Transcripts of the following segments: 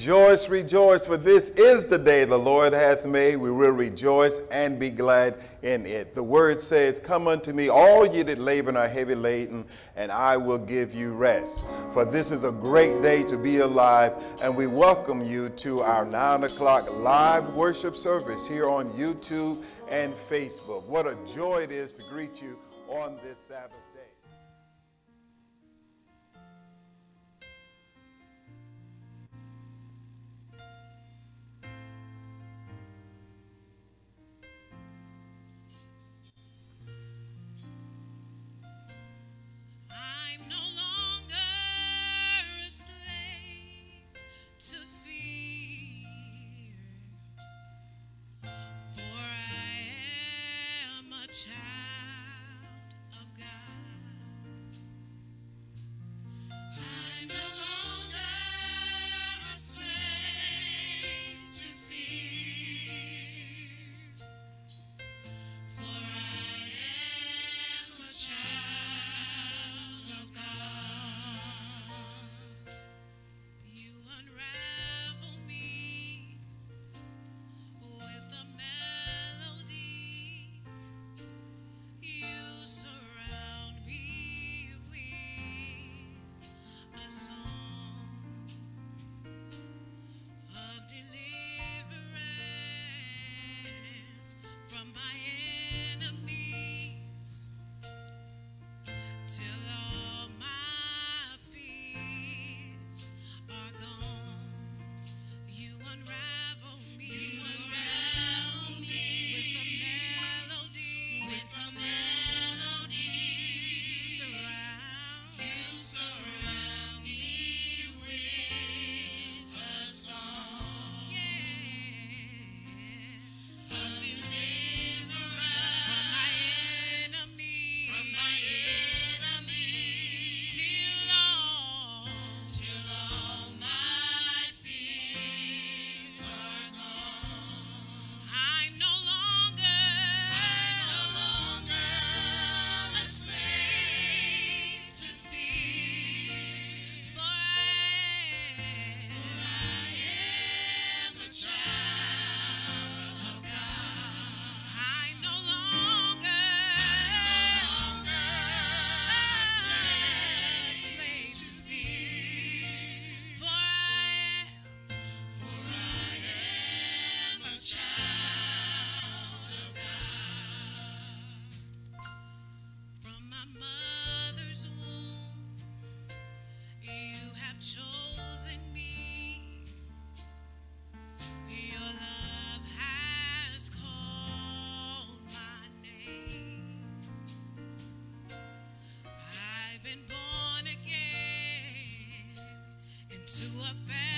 Rejoice, rejoice, for this is the day the Lord hath made. We will rejoice and be glad in it. The word says, Come unto me, all ye that labor and are heavy laden, and I will give you rest. For this is a great day to be alive, and we welcome you to our 9 o'clock live worship service here on YouTube and Facebook. What a joy it is to greet you on this Sabbath. from my to a family.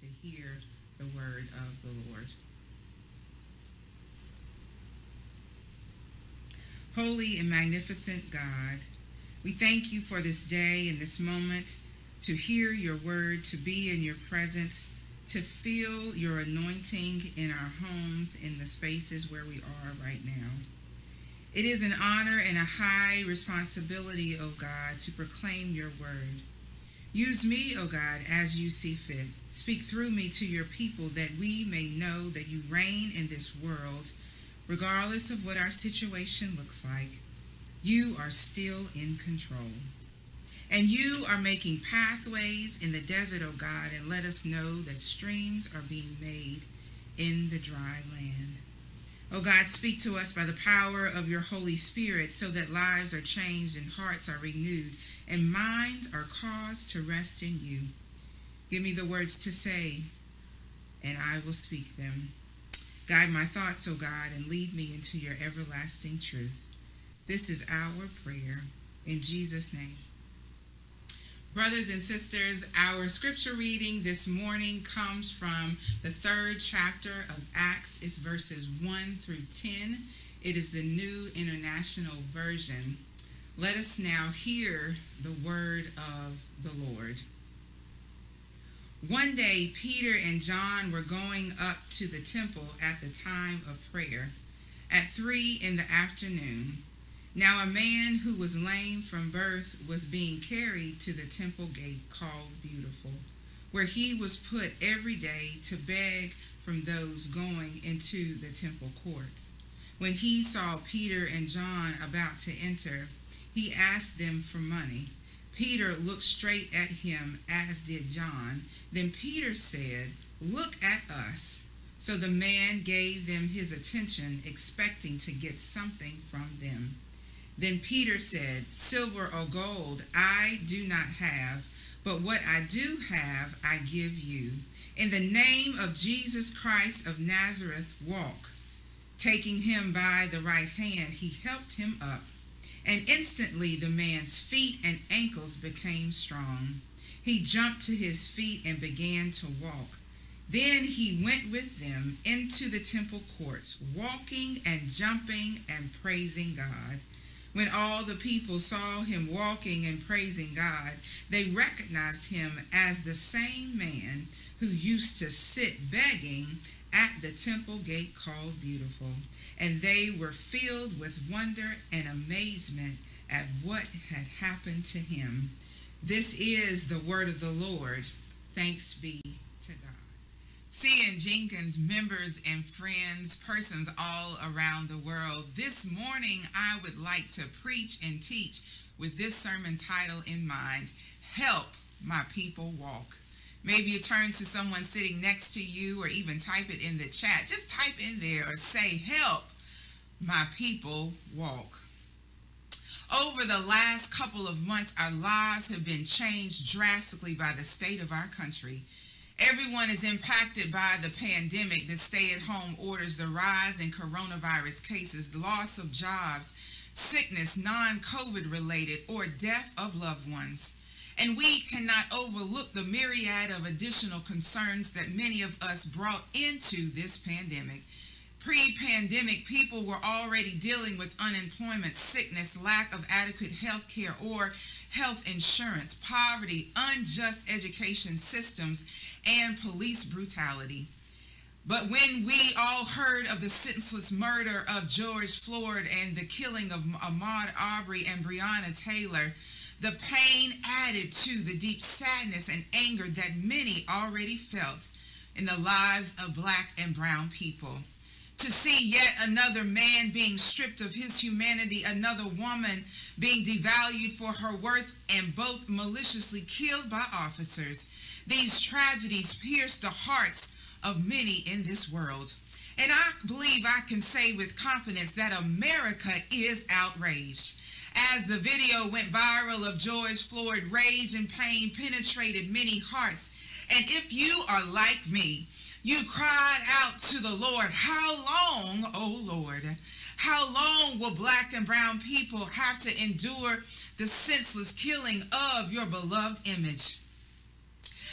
To hear the word of the Lord. Holy and magnificent God, we thank you for this day and this moment to hear your word, to be in your presence, to feel your anointing in our homes, in the spaces where we are right now. It is an honor and a high responsibility, O God, to proclaim your word. Use me, O God, as you see fit. Speak through me to your people that we may know that you reign in this world, regardless of what our situation looks like. You are still in control. And you are making pathways in the desert, O God, and let us know that streams are being made in the dry land. O God, speak to us by the power of your Holy Spirit so that lives are changed and hearts are renewed and minds are caused to rest in you. Give me the words to say, and I will speak them. Guide my thoughts, O God, and lead me into your everlasting truth. This is our prayer. In Jesus' name. Brothers and sisters, our scripture reading this morning comes from the third chapter of Acts. It's verses 1 through 10. It is the New International Version. Let us now hear the word of the Lord. One day, Peter and John were going up to the temple at the time of prayer at three in the afternoon. Now a man who was lame from birth was being carried to the temple gate called Beautiful, where he was put every day to beg from those going into the temple courts. When he saw Peter and John about to enter, he asked them for money. Peter looked straight at him, as did John. Then Peter said, Look at us. So the man gave them his attention, expecting to get something from them. Then Peter said, Silver or gold I do not have, but what I do have I give you. In the name of Jesus Christ of Nazareth, walk. Taking him by the right hand, he helped him up. And instantly the man's feet and ankles became strong. He jumped to his feet and began to walk. Then he went with them into the temple courts, walking and jumping and praising God. When all the people saw him walking and praising God, they recognized him as the same man who used to sit begging at the temple gate called Beautiful. And they were filled with wonder and amazement at what had happened to him. This is the word of the Lord. Thanks be to God. C.N. Jenkins, members and friends, persons all around the world, this morning I would like to preach and teach with this sermon title in mind Help My People Walk. Maybe you turn to someone sitting next to you or even type it in the chat. Just type in there or say, Help my people walk. Over the last couple of months, our lives have been changed drastically by the state of our country. Everyone is impacted by the pandemic, the stay-at-home orders, the rise in coronavirus cases, loss of jobs, sickness, non-COVID related, or death of loved ones. And we cannot overlook the myriad of additional concerns that many of us brought into this pandemic. Pre-pandemic, people were already dealing with unemployment, sickness, lack of adequate health care, or health insurance, poverty, unjust education systems, and police brutality. But when we all heard of the senseless murder of George Floyd and the killing of Ahmaud Arbery and Breonna Taylor, the pain added to the deep sadness and anger that many already felt in the lives of black and brown people to see yet another man being stripped of his humanity, another woman being devalued for her worth, and both maliciously killed by officers. These tragedies pierce the hearts of many in this world. And I believe I can say with confidence that America is outraged. As the video went viral of George Floyd, rage and pain penetrated many hearts. And if you are like me, you cried out to the Lord, How long, O Lord? How long will black and brown people have to endure the senseless killing of your beloved image?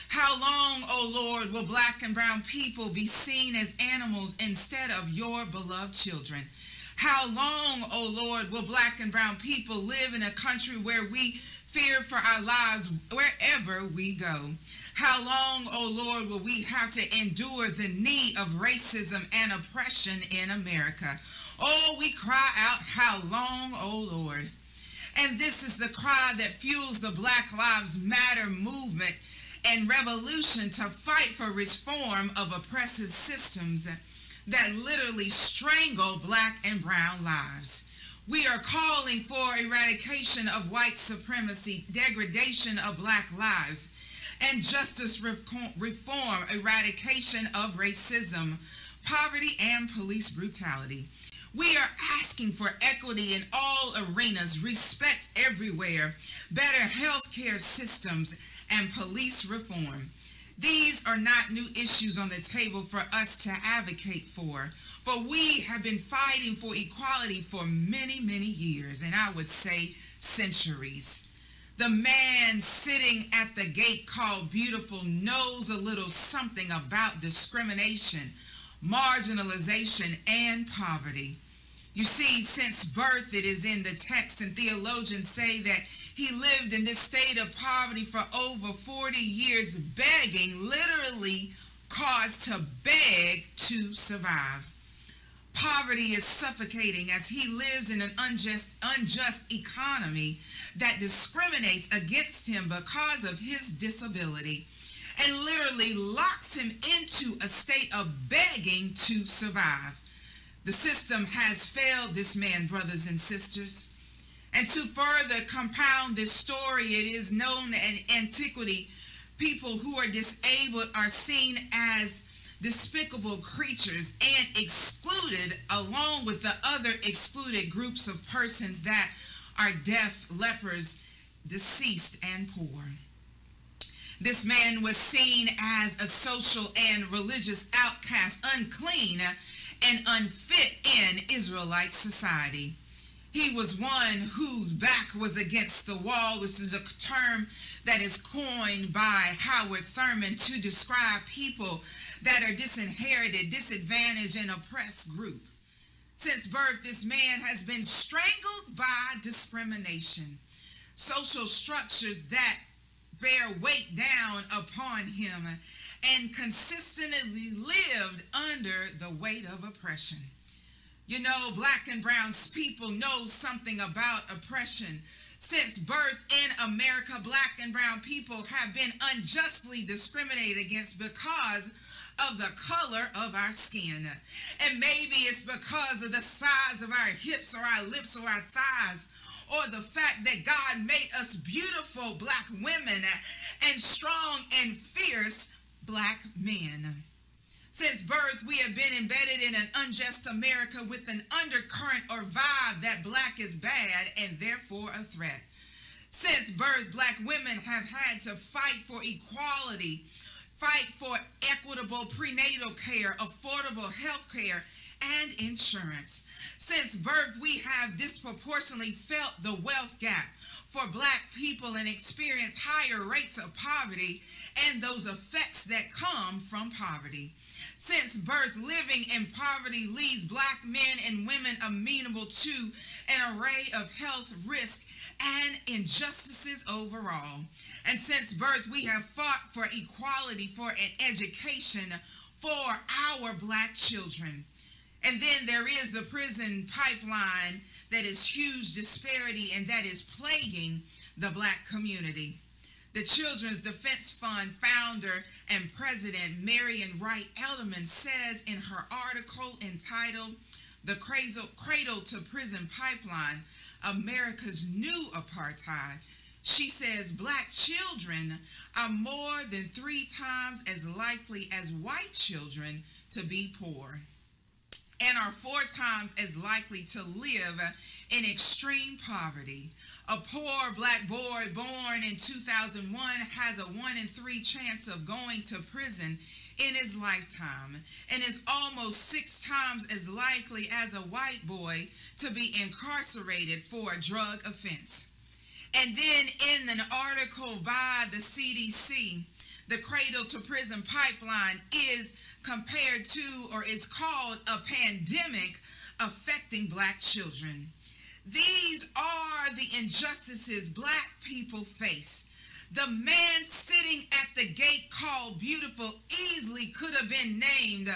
How long, O oh Lord, will black and brown people be seen as animals instead of your beloved children? How long, O oh Lord, will black and brown people live in a country where we fear for our lives wherever we go? How long, O oh Lord, will we have to endure the knee of racism and oppression in America? Oh, we cry out, how long, O Lord? And this is the cry that fuels the Black Lives Matter movement and revolution to fight for reform of oppressive systems that literally strangle black and brown lives. We are calling for eradication of white supremacy, degradation of black lives, and justice reform, eradication of racism, poverty, and police brutality. We are asking for equity in all arenas, respect everywhere, better health care systems, and police reform. These are not new issues on the table for us to advocate for, for we have been fighting for equality for many, many years, and I would say centuries. The man sitting at the gate called beautiful knows a little something about discrimination, marginalization, and poverty. You see, since birth, it is in the text, and theologians say that he lived in this state of poverty for over 40 years, begging, literally caused to beg to survive. Poverty is suffocating as he lives in an unjust, unjust economy that discriminates against him because of his disability and literally locks him into a state of begging to survive. The system has failed this man, brothers and sisters. And to further compound this story, it is known in antiquity, people who are disabled are seen as despicable creatures and excluded along with the other excluded groups of persons that are deaf, lepers, deceased, and poor. This man was seen as a social and religious outcast, unclean and unfit in Israelite society. He was one whose back was against the wall. This is a term that is coined by Howard Thurman to describe people that are disinherited, disadvantaged, and oppressed group. Since birth, this man has been strangled by discrimination. Social structures that bear weight down upon him and consistently lived under the weight of oppression. You know, black and brown people know something about oppression. Since birth in America, black and brown people have been unjustly discriminated against because of the color of our skin. And maybe it's because of the size of our hips or our lips or our thighs or the fact that God made us beautiful black women and strong and fierce black men. Since birth, we have been embedded in an unjust America with an undercurrent or vibe that black is bad and therefore a threat. Since birth, black women have had to fight for equality, fight for equitable prenatal care, affordable health care, and insurance. Since birth, we have disproportionately felt the wealth gap for black people and experienced higher rates of poverty and those effects that come from poverty. Since birth, living in poverty leaves black men and women amenable to an array of health risks and injustices overall. And since birth, we have fought for equality, for an education for our black children. And then there is the prison pipeline that is huge disparity and that is plaguing the black community. The Children's Defense Fund founder and president Marian Wright Edelman says in her article entitled The Cradle to Prison Pipeline America's New Apartheid. She says black children are more than three times as likely as white children to be poor and are four times as likely to live in extreme poverty. A poor black boy born in 2001 has a one in three chance of going to prison in his lifetime and is almost six times as likely as a white boy to be incarcerated for a drug offense. And then in an article by the CDC, the cradle to prison pipeline is compared to or is called a pandemic affecting black children. These are the injustices black people face. The man sitting at the gate called Beautiful easily could have been named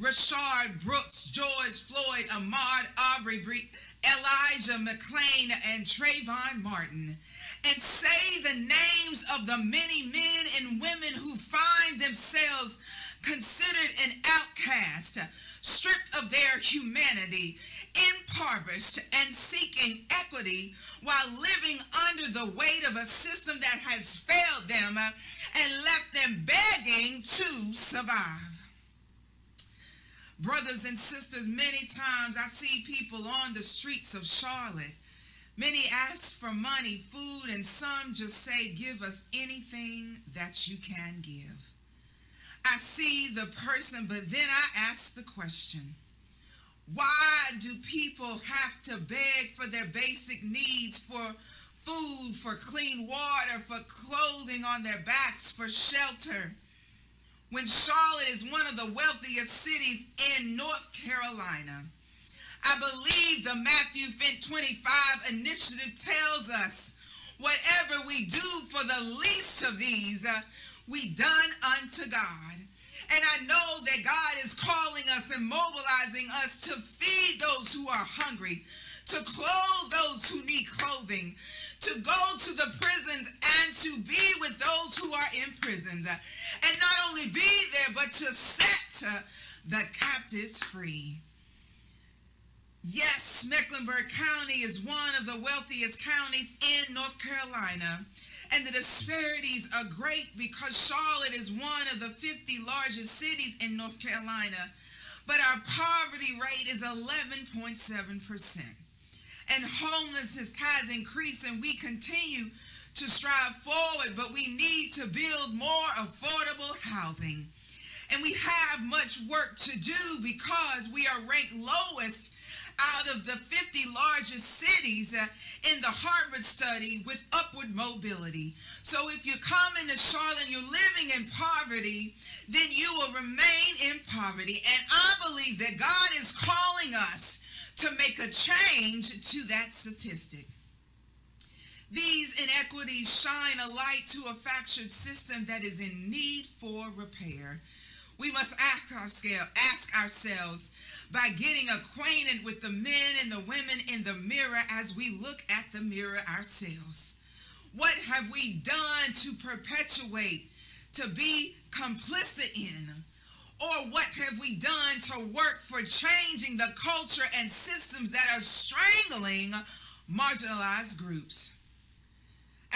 Rayshard Brooks, George Floyd, Ahmaud Arbery, Elijah McClain, and Trayvon Martin. And say the names of the many men and women who find themselves considered an outcast, stripped of their humanity, impoverished, and seeking equity while living under the weight of a system that has failed them uh, and left them begging to survive. Brothers and sisters, many times I see people on the streets of Charlotte. Many ask for money, food, and some just say, Give us anything that you can give. I see the person, but then I ask the question why do people have to beg for their basic needs for food, for clean water, for clothing on their backs, for shelter? When Charlotte is one of the wealthiest cities in North Carolina. I believe the Matthew Fint 25 initiative tells us whatever we do for the least of these, uh, we done unto God. And I know that God is calling us and mobilizing us to feed those who are hungry, to clothe those who need clothing, to go to the prisons and to be with those who are in prisons. And not only be there, but to set the captives free. Yes, Mecklenburg County is one of the wealthiest counties in North Carolina. And the disparities are great because Charlotte is one of the 50 largest cities in North Carolina. But our poverty rate is 11.7%. And homelessness has increased, and we continue to strive forward, but we need to build more affordable housing. And we have much work to do because we are ranked lowest out of the 50 largest cities uh, in the Harvard study with upward mobility. So if you come into Charlotte and you're living in poverty, then you will remain in poverty. And I believe that God is calling us to make a change to that statistic. These inequities shine a light to a fractured system that is in need for repair. We must ask, ask ourselves by getting acquainted with the men and the women in the mirror as we look at the mirror ourselves. What have we done to perpetuate, to be complicit in? Or what have we done to work for changing the culture and systems that are strangling marginalized groups?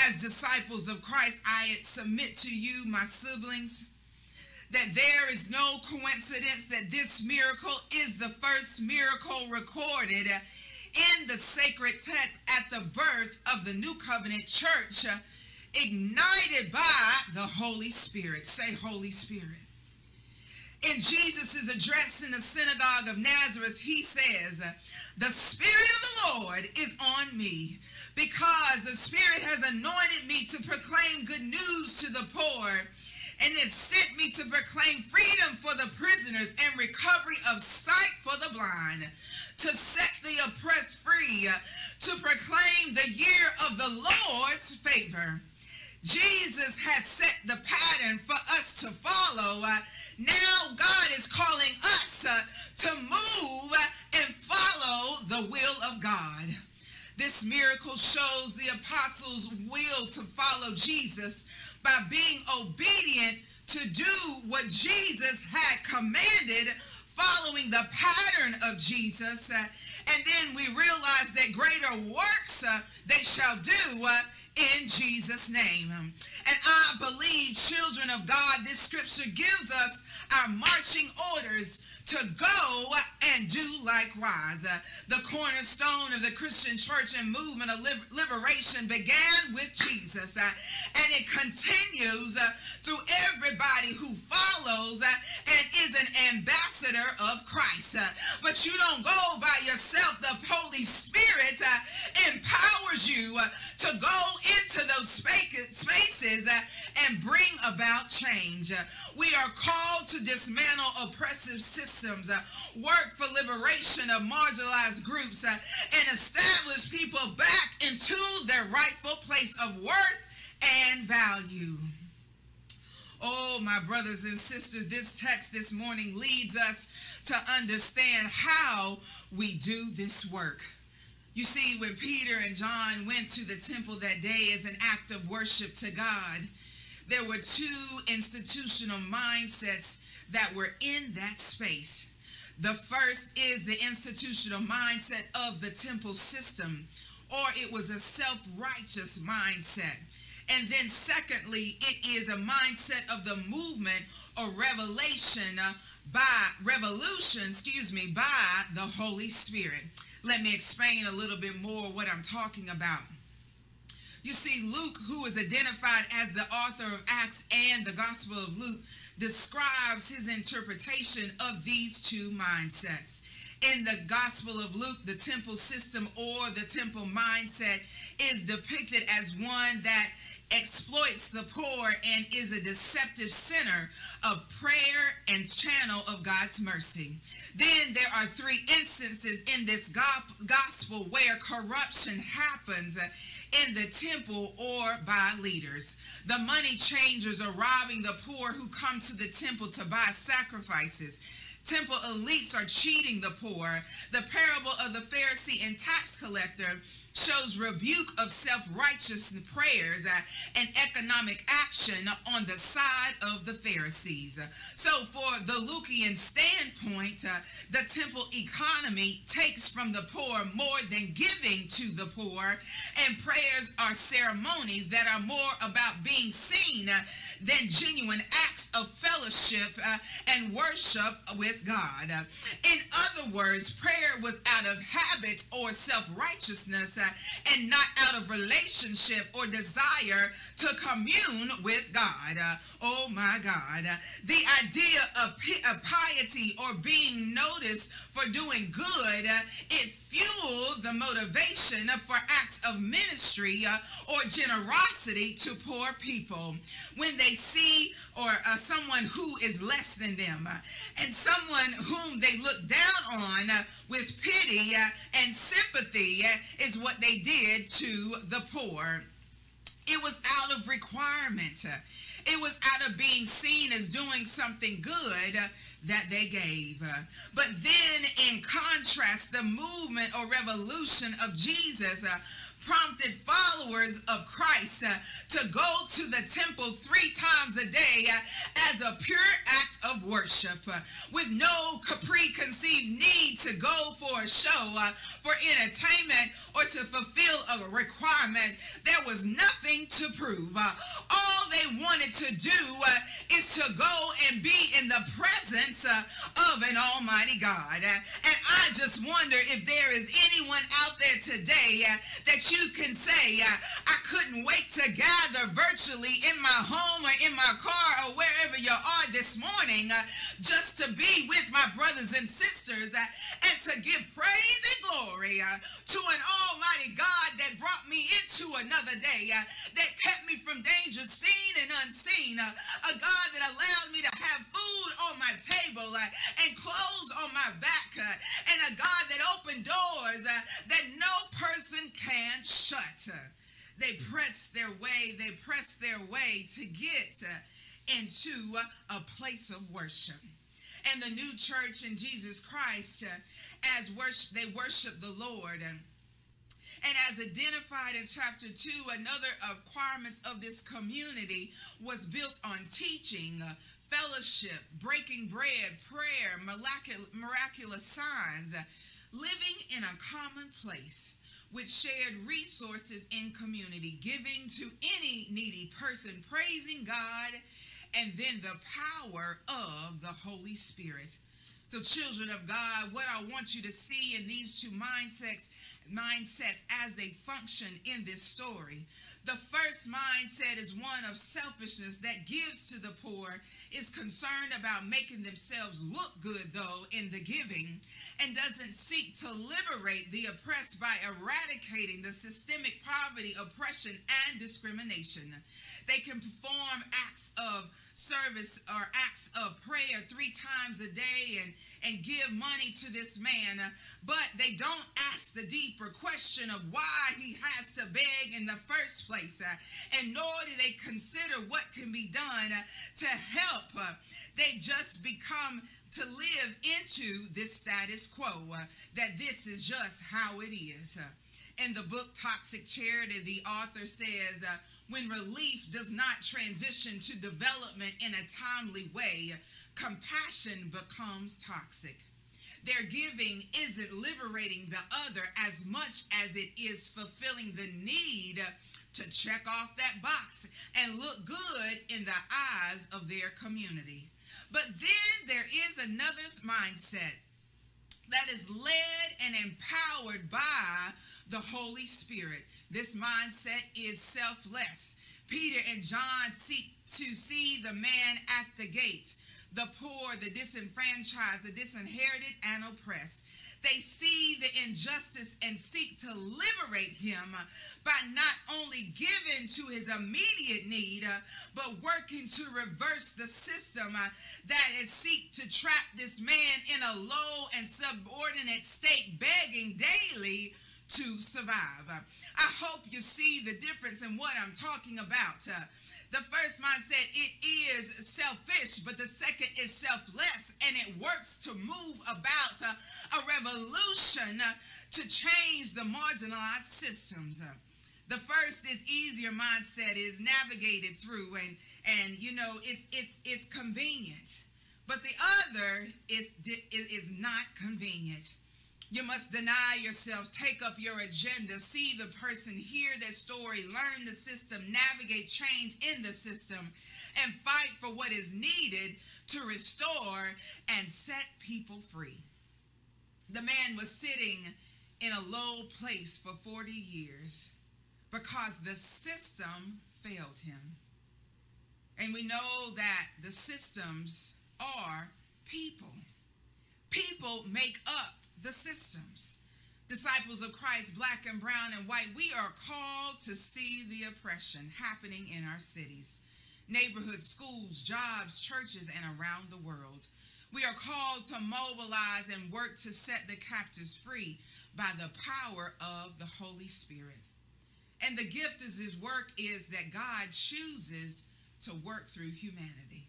As disciples of Christ, I submit to you, my siblings, that there is no coincidence that this miracle is the first miracle recorded in the sacred text at the birth of the New Covenant Church, ignited by the Holy Spirit. Say, Holy Spirit. In Jesus' address in the synagogue of Nazareth, he says, The Spirit of the Lord is on me because the Spirit has anointed me to proclaim good news to the poor and it sent me to proclaim freedom for the prisoners and recovery of sight for the blind, to set the oppressed free, to proclaim the year of the Lord's favor. Jesus has set the pattern for us to follow. Now God is calling us to move and follow the will of God. This miracle shows the apostles' will to follow Jesus by being obedient to do what Jesus had commanded, following the pattern of Jesus. Uh, and then we realize that greater works uh, they shall do uh, in Jesus' name. And I believe, children of God, this scripture gives us our marching orders to go and do likewise. Uh, the cornerstone of the Christian church and movement of liberation began with Jesus, uh, and it continues uh, through everybody who follows and is an ambassador of Christ. But you don't go by yourself. The Holy Spirit empowers you to go into those spaces and bring about change. We are called to dismantle oppressive systems, work for liberation of marginalized groups, uh, and establish people back into their rightful place of worth and value. Oh, my brothers and sisters, this text this morning leads us to understand how we do this work. You see, when Peter and John went to the temple that day as an act of worship to God, there were two institutional mindsets that were in that space. The first is the institutional mindset of the temple system, or it was a self-righteous mindset. And then secondly, it is a mindset of the movement or revelation uh, by revolution, excuse me, by the Holy Spirit. Let me explain a little bit more what I'm talking about. You see, Luke, who is identified as the author of Acts and the Gospel of Luke, describes his interpretation of these two mindsets. In the Gospel of Luke, the temple system or the temple mindset is depicted as one that exploits the poor and is a deceptive center of prayer and channel of God's mercy. Then there are three instances in this gospel where corruption happens in the temple or by leaders. The money changers are robbing the poor who come to the temple to buy sacrifices. Temple elites are cheating the poor. The parable of the Pharisee and tax collector shows rebuke of self-righteous prayers uh, and economic action on the side of the Pharisees. So for the Lukean standpoint, uh, the temple economy takes from the poor more than giving to the poor, and prayers are ceremonies that are more about being seen uh, than genuine acts of fellowship and worship with God. In other words, prayer was out of habit or self-righteousness and not out of relationship or desire to commune with God. Oh my God. The idea of piety or being noticed for doing good, it fuels the motivation for acts of ministry or generosity to poor people. When they see or uh, someone who is less than them uh, and someone whom they look down on uh, with pity and sympathy is what they did to the poor. It was out of requirement. It was out of being seen as doing something good that they gave. But then in contrast, the movement or revolution of Jesus prompted followers of Christ uh, to go to the temple three times a day uh, as a pure act of worship uh, with no preconceived need to go for a show, for entertainment, or to fulfill a requirement. There was nothing to prove. All they wanted to do is to go and be in the presence of an almighty God. and I just wonder if there is anyone out there today that you you can say, uh, I couldn't wait to gather virtually in my home or in my car or wherever you are this morning uh, just to be with my brothers and sisters uh, and to give praise and glory to an almighty God that brought me into another day, that kept me from danger seen and unseen, a God that allowed me to have food on my table and clothes on my back, and a God that opened doors that no person can shut. They press their way, they press their way to get into a place of worship. And the new church in Jesus Christ, as worship, they worship the Lord. And as identified in chapter 2, another requirement of this community was built on teaching, fellowship, breaking bread, prayer, miraculous signs, living in a common place with shared resources in community, giving to any needy person, praising God, and then the power of the Holy Spirit. So, children of God, what I want you to see in these two mindsets mindsets as they function in this story. The first mindset is one of selfishness that gives to the poor, is concerned about making themselves look good, though, in the giving, and doesn't seek to liberate the oppressed by eradicating the systemic poverty, oppression, and discrimination. They can perform acts of service or acts of prayer three times a day and, and give money to this man, but they don't ask the deeper question of why he has to beg in the first place, and nor do they consider what can be done to help. They just become to live into this status quo, that this is just how it is. In the book Toxic Charity, the author says, when relief does not transition to development in a timely way, compassion becomes toxic. Their giving isn't liberating the other as much as it is fulfilling the need to check off that box and look good in the eyes of their community. But then there is another mindset that is led and empowered by the Holy Spirit. This mindset is selfless. Peter and John seek to see the man at the gate, the poor, the disenfranchised, the disinherited, and oppressed. They see the injustice and seek to liberate him by not only giving to his immediate need, but working to reverse the system that is seek to trap this man in a low and subordinate state, begging daily to survive. Uh, I hope you see the difference in what I'm talking about. Uh, the first mindset, it is selfish, but the second is selfless, and it works to move about uh, a revolution to change the marginalized systems. The first is easier mindset is navigated through and and you know it's it's it's convenient. But the other is is not convenient. You must deny yourself, take up your agenda, see the person, hear their story, learn the system, navigate change in the system, and fight for what is needed to restore and set people free. The man was sitting in a low place for 40 years because the system failed him. And we know that the systems are people. People make up the systems. Disciples of Christ, black and brown and white, we are called to see the oppression happening in our cities, neighborhoods, schools, jobs, churches, and around the world. We are called to mobilize and work to set the captives free by the power of the Holy Spirit. And the gift of his work is that God chooses to work through humanity.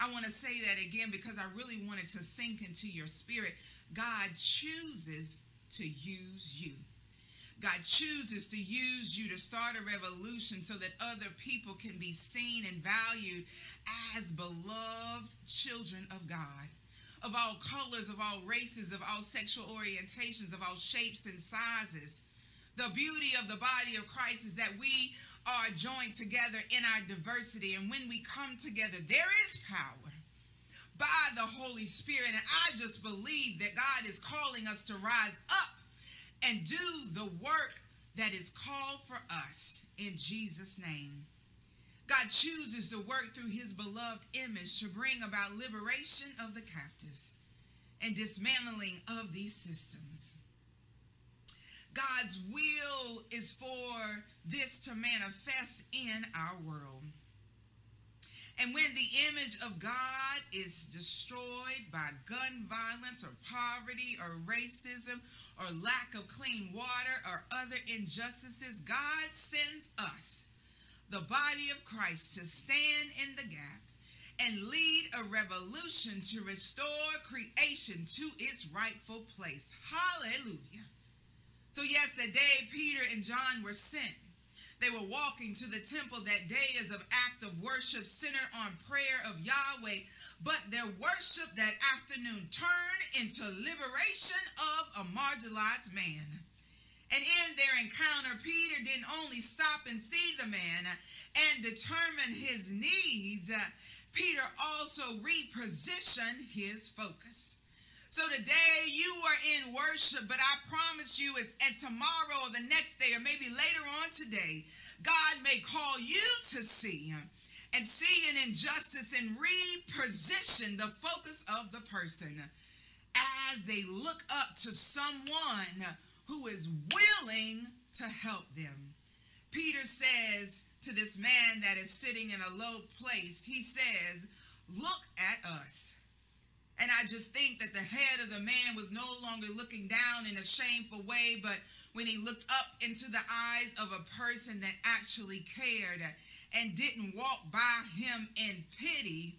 I want to say that again because I really wanted to sink into your spirit. God chooses to use you. God chooses to use you to start a revolution so that other people can be seen and valued as beloved children of God, of all colors, of all races, of all sexual orientations, of all shapes and sizes. The beauty of the body of Christ is that we are joined together in our diversity. And when we come together, there is power by the Holy Spirit. And I just believe that God is calling us to rise up and do the work that is called for us in Jesus' name. God chooses to work through his beloved image to bring about liberation of the captives and dismantling of these systems. God's will is for this to manifest in our world. And when the image of God is destroyed by gun violence or poverty or racism or lack of clean water or other injustices, God sends us, the body of Christ, to stand in the gap and lead a revolution to restore creation to its rightful place. Hallelujah. So, yes, the day Peter and John were sent, they were walking to the temple that day as an act of worship centered on prayer of Yahweh. But their worship that afternoon turned into liberation of a marginalized man. And in their encounter, Peter didn't only stop and see the man and determine his needs, Peter also repositioned his focus. So today you are in worship, but I promise you, and tomorrow or the next day, or maybe later on today, God may call you to see and see an injustice and reposition the focus of the person as they look up to someone who is willing to help them. Peter says to this man that is sitting in a low place, he says, Look at us. And I just think that the head of the man was no longer looking down in a shameful way, but when he looked up into the eyes of a person that actually cared and didn't walk by him in pity,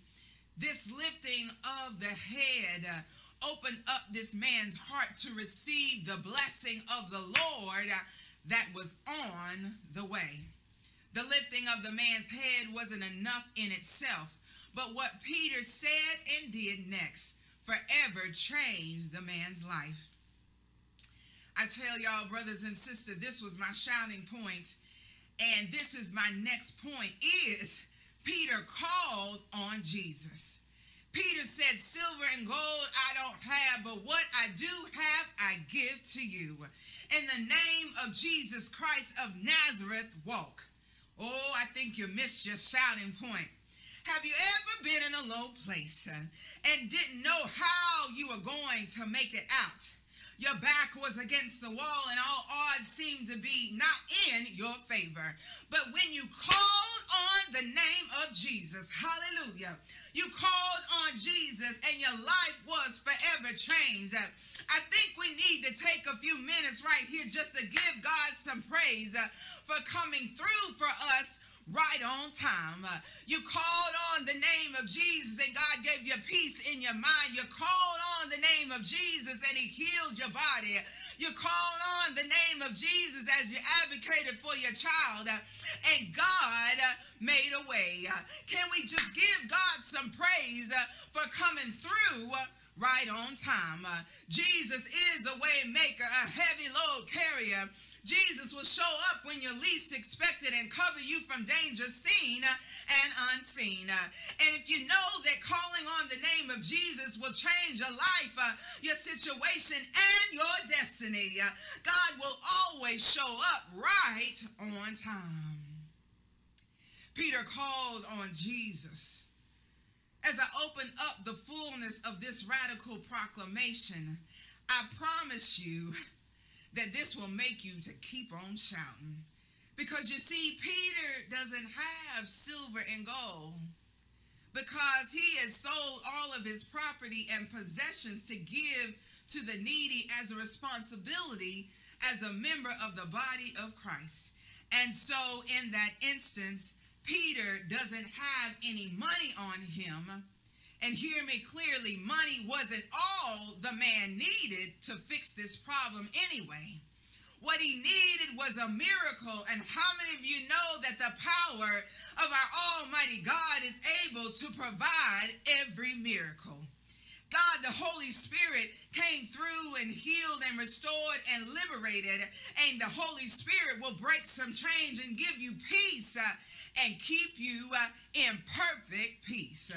this lifting of the head uh, opened up this man's heart to receive the blessing of the Lord uh, that was on the way. The lifting of the man's head wasn't enough in itself, but what Peter said and did next forever changed the man's life. I tell y'all, brothers and sisters, this was my shouting point, and this is my next point is Peter called on Jesus. Peter said, Silver and gold I don't have, but what I do have, I give to you. In the name of Jesus Christ of Nazareth, walk. Oh, I think you missed your shouting point. Have you ever been in a low place and didn't know how you were going to make it out? Your back was against the wall and all odds seemed to be not in your favor. But when you called on the name of Jesus, hallelujah, you called on Jesus and your life was forever changed. I think we need to take a few minutes right here just to give God some praise uh, for coming through for us right on time. Uh, you called on the name of Jesus and God gave you peace in your mind. You called on the name of Jesus and he healed your body. You called on the name of Jesus as you advocated for your child uh, and God uh, made a way. Can we just give God some praise for coming through right on time? Jesus is a way maker, a heavy load carrier Jesus will show up when you're least expect it and cover you from danger seen and unseen. And if you know that calling on the name of Jesus will change your life, uh, your situation, and your destiny, uh, God will always show up right on time. Peter called on Jesus. As I open up the fullness of this radical proclamation, I promise you that this will make you to keep on shouting. Because you see, Peter doesn't have silver and gold because he has sold all of his property and possessions to give to the needy as a responsibility as a member of the body of Christ. And so in that instance, Peter doesn't have any money on him and hear me clearly, money wasn't all the man needed to fix this problem anyway. What he needed was a miracle. And how many of you know that the power of our Almighty God is able to provide every miracle? God, the Holy Spirit, came through and healed and restored and liberated. And the Holy Spirit will break some chains and give you peace uh, and keep you uh, in perfect peace.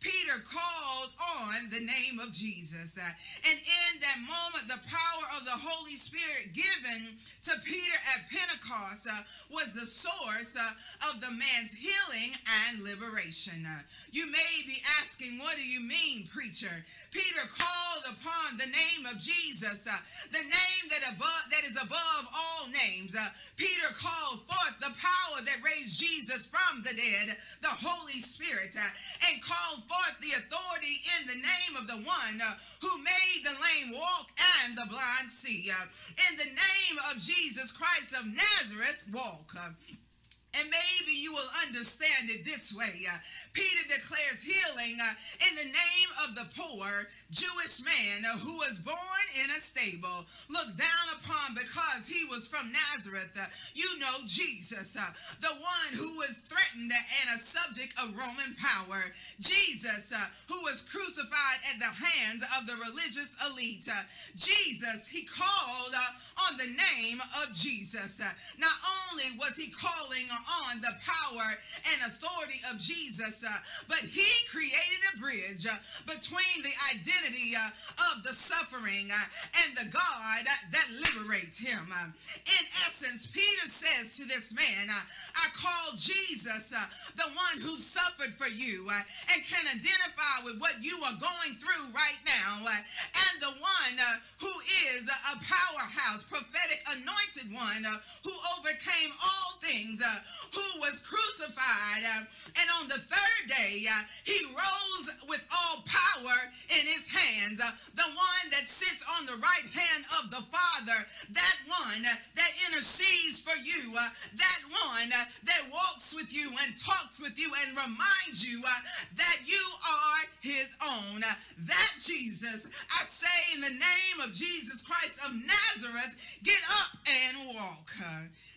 Peter called on the name of Jesus. Uh, and in that moment, the power of the Holy Spirit given to Peter at Pentecost uh, was the source uh, of the man's healing and liberation. You may be asking, what do you mean, preacher? Peter called upon the name of Jesus, the name that above that is above all names. Peter called forth the power that raised Jesus from the dead, the Holy Spirit, and called forth the authority in the name of the one uh, who made the lame walk and the blind see. Uh, in the name of Jesus Christ of Nazareth, walk. Uh, and maybe you will understand it this way. Peter declares healing uh, in the name of the poor Jewish man uh, who was born in a stable, looked down upon because he was from Nazareth. Uh, you know Jesus, the one who was threatened and a subject of Roman power. Jesus, who was crucified at the hands of the religious elite. Jesus, he called on the name of Jesus. Not only was he calling on the power and authority of Jesus, uh, but he created a bridge uh, between the identity uh, of the suffering uh, and the God that liberates him. Uh, in essence, Peter says to this man, I call Jesus the one who suffered for you and can identify with what you are going through right now, and the one who is a powerhouse, prophetic anointed one uh, who overcame all things, uh, who was crucified, uh, and on the third day he rose with all power in his hands, the one that sits on the right hand of the Father, that one that intercedes for you, that one that walks with you and talks with you and reminds you that you are his own. That Jesus, I say in the name of Jesus Christ of Nazareth, get up and walk.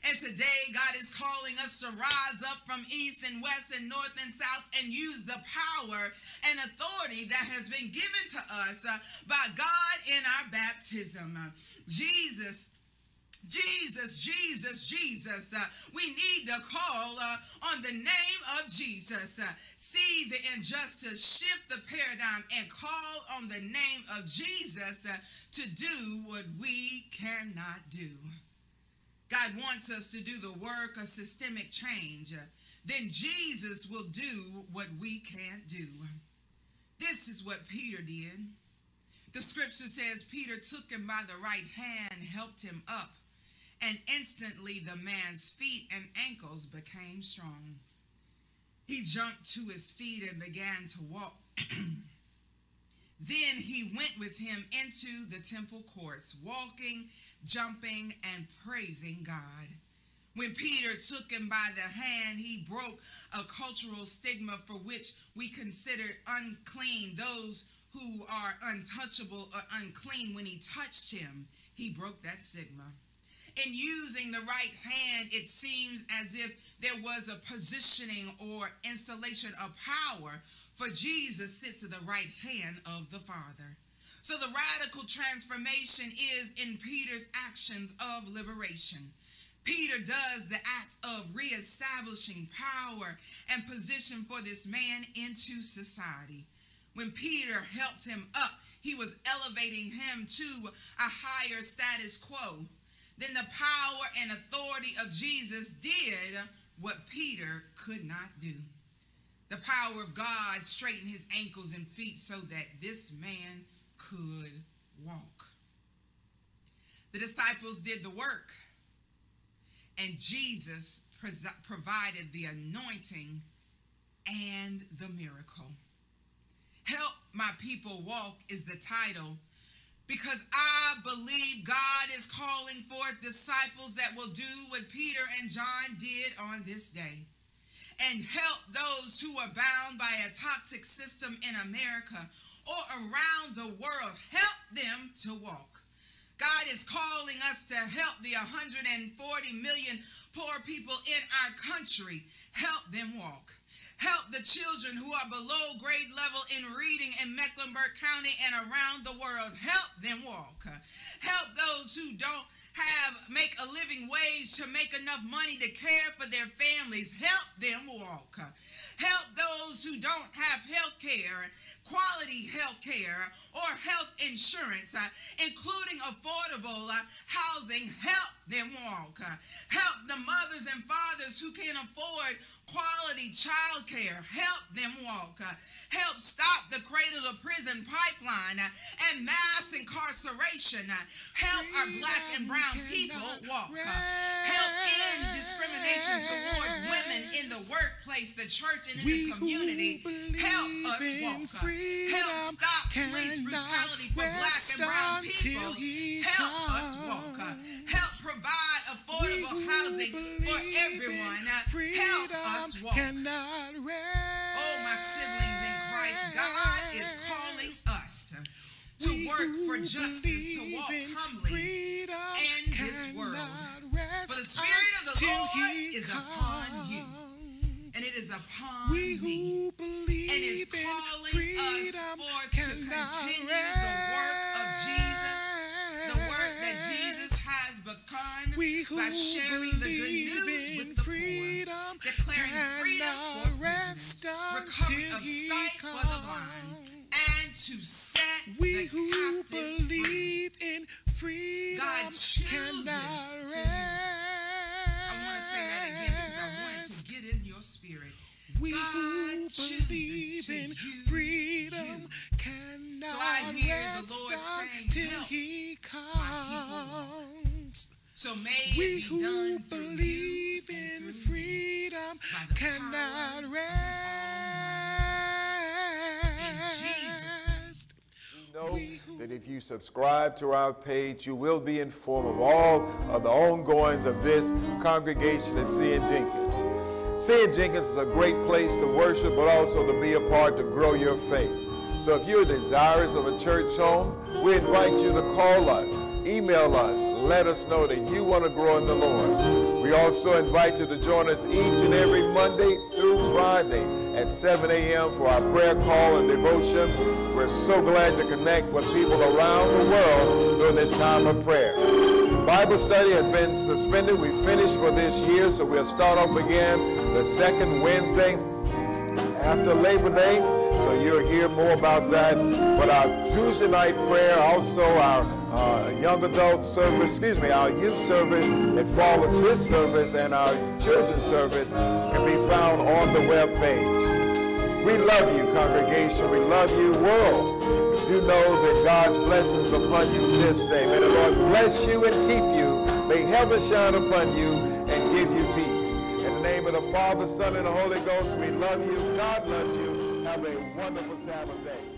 And today, God is calling us to rise up from east and west and north and south and use the power and authority that has been given to us uh, by God in our baptism. Jesus Jesus, Jesus, Jesus. Uh, we need to call uh, on the name of Jesus. Uh, see the injustice, shift the paradigm, and call on the name of Jesus uh, to do what we cannot do. God wants us to do the work of systemic change. Then Jesus will do what we can't do. This is what Peter did. The scripture says Peter took him by the right hand, helped him up and instantly the man's feet and ankles became strong. He jumped to his feet and began to walk. then he went with him into the temple courts, walking, jumping, and praising God. When Peter took him by the hand, he broke a cultural stigma for which we considered unclean those who are untouchable or unclean. When he touched him, he broke that stigma in using the right hand, it seems as if there was a positioning or installation of power, for Jesus sits at the right hand of the Father. So the radical transformation is in Peter's actions of liberation. Peter does the act of reestablishing power and position for this man into society. When Peter helped him up, he was elevating him to a higher status quo then the power and authority of Jesus did what Peter could not do. The power of God straightened his ankles and feet so that this man could walk. The disciples did the work, and Jesus provided the anointing and the miracle. Help my people walk is the title because I believe God is calling forth disciples that will do what Peter and John did on this day and help those who are bound by a toxic system in America or around the world. Help them to walk. God is calling us to help the 140 million poor people in our country. Help them walk. Help the children who are below grade level in reading in Mecklenburg County and around the world. Help them walk. Help those who don't have make a living wage to make enough money to care for their families. Help them walk. Help those who don't have health care quality health care or health insurance, uh, including affordable uh, housing, help them walk. Uh, help the mothers and fathers who can afford quality child care, help them walk. Uh, help stop the cradle to prison pipeline uh, and mass incarceration. Uh, help our black and brown people walk. help end discrimination towards women in the workplace, the church, and in the community. Help us walk. Help stop police brutality for black and brown people. Help us walk. Uh, help provide affordable housing for everyone. Uh, help us walk. Oh, my siblings in Christ, God is calling us to work for justice, to walk humbly in this world. For the Spirit of the Lord is upon you. And it upon We me who believe and is in calling freedom us forth to continue the work of Jesus, the work that Jesus has begun We who by sharing the good believe news in with the freedom poor, declaring freedom for rest prisoners, recovery of sight for the blind, and to set We the who captive free. believe in freedom God chooses cannot rest. We God who chooses believe in freedom you. cannot So I hear the rest Lord saying, until "Help He comes. So may We be who done through you believe in freedom cannot power rest. know that if you subscribe to our page, you will be informed of all of the ongoings of this congregation at C.N. Jenkins. C.N. Jenkins is a great place to worship, but also to be a part to grow your faith. So if you're desirous of a church home, we invite you to call us, email us, let us know that you want to grow in the Lord. We also invite you to join us each and every Monday through Friday at 7 a.m. for our prayer call and devotion. We're so glad to connect with people around the world during this time of prayer. Bible study has been suspended. We finished for this year, so we'll start up again the second Wednesday after Labor Day. So you'll hear more about that. But our Tuesday night prayer, also our uh, young adult service, excuse me, our youth service that follows this service and our children's service can be found on the web page. We love you, congregation. We love you, world. Do know that God's blessings upon you this day. May the Lord bless you and keep you. May heaven shine upon you and give you peace. In the name of the Father, Son, and the Holy Ghost, we love you. God loves you. Have a wonderful Sabbath day.